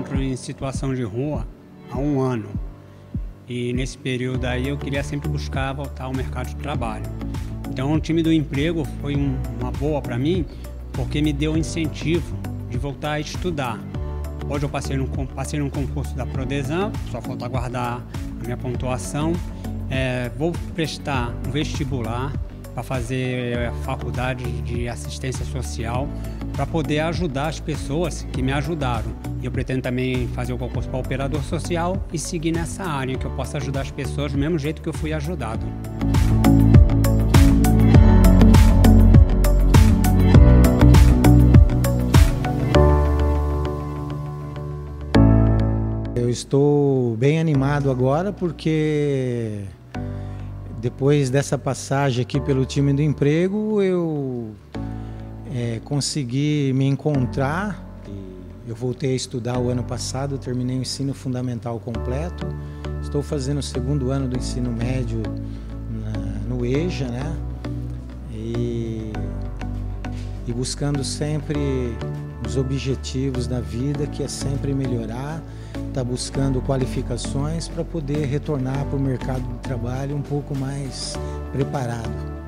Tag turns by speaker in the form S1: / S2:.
S1: encontro em situação de rua há um ano. E nesse período aí eu queria sempre buscar voltar ao mercado de trabalho. Então o time do emprego foi um, uma boa para mim, porque me deu incentivo de voltar a estudar. Hoje eu passei num, passei num concurso da Prodesan, só falta aguardar a minha pontuação. É, vou prestar um vestibular para fazer a faculdade de assistência social para poder ajudar as pessoas que me ajudaram. Eu pretendo também fazer o concurso para operador social e seguir nessa área que eu possa ajudar as pessoas do mesmo jeito que eu fui ajudado.
S2: Eu estou bem animado agora porque depois dessa passagem aqui pelo time do emprego, eu consegui me encontrar. Eu voltei a estudar o ano passado, terminei o ensino fundamental completo. Estou fazendo o segundo ano do ensino médio na, no EJA, né? E, e buscando sempre os objetivos da vida, que é sempre melhorar, está buscando qualificações para poder retornar para o mercado de trabalho um pouco mais preparado.